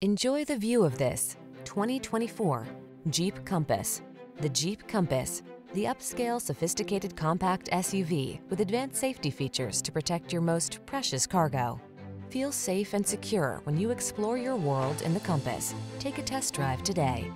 Enjoy the view of this 2024 Jeep Compass. The Jeep Compass, the upscale sophisticated compact SUV with advanced safety features to protect your most precious cargo. Feel safe and secure when you explore your world in the Compass. Take a test drive today.